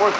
working.